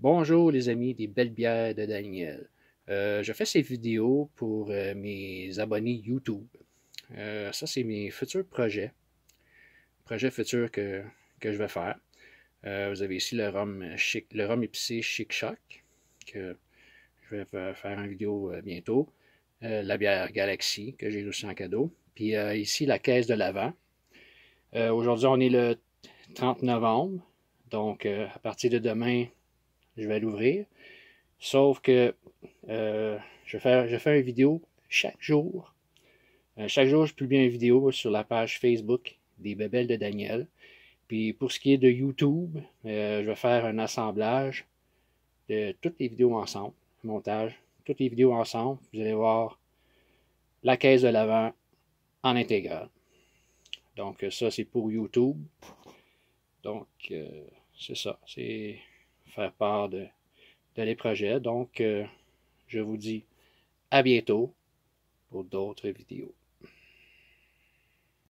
Bonjour les amis des belles bières de Daniel. Euh, je fais ces vidéos pour euh, mes abonnés YouTube. Euh, ça, c'est mes futurs projets. Projets futurs que, que je vais faire. vous avez ici le rhum, chic, le épicé Chic Choc, que je vais faire une vidéo bientôt. la bière Galaxy, que j'ai aussi en cadeau. Puis ici, la caisse de l'avant. Aujourd'hui, on est le 30 novembre. Donc, à partir de demain, je vais l'ouvrir. Sauf que euh, je, je une vidéo chaque jour. Euh, chaque jour, je publie une vidéo sur la page Facebook des Bébelles de Daniel. Puis pour ce qui est de YouTube, euh, je vais faire un assemblage de toutes les vidéos ensemble, montage, toutes les vidéos ensemble. Vous allez voir la caisse de l'avant en intégrale. Donc ça, c'est pour YouTube. Donc, c'est ça. C'est faire part de, les projets. Donc, euh, je vous dis à bientôt pour d'autres vidéos.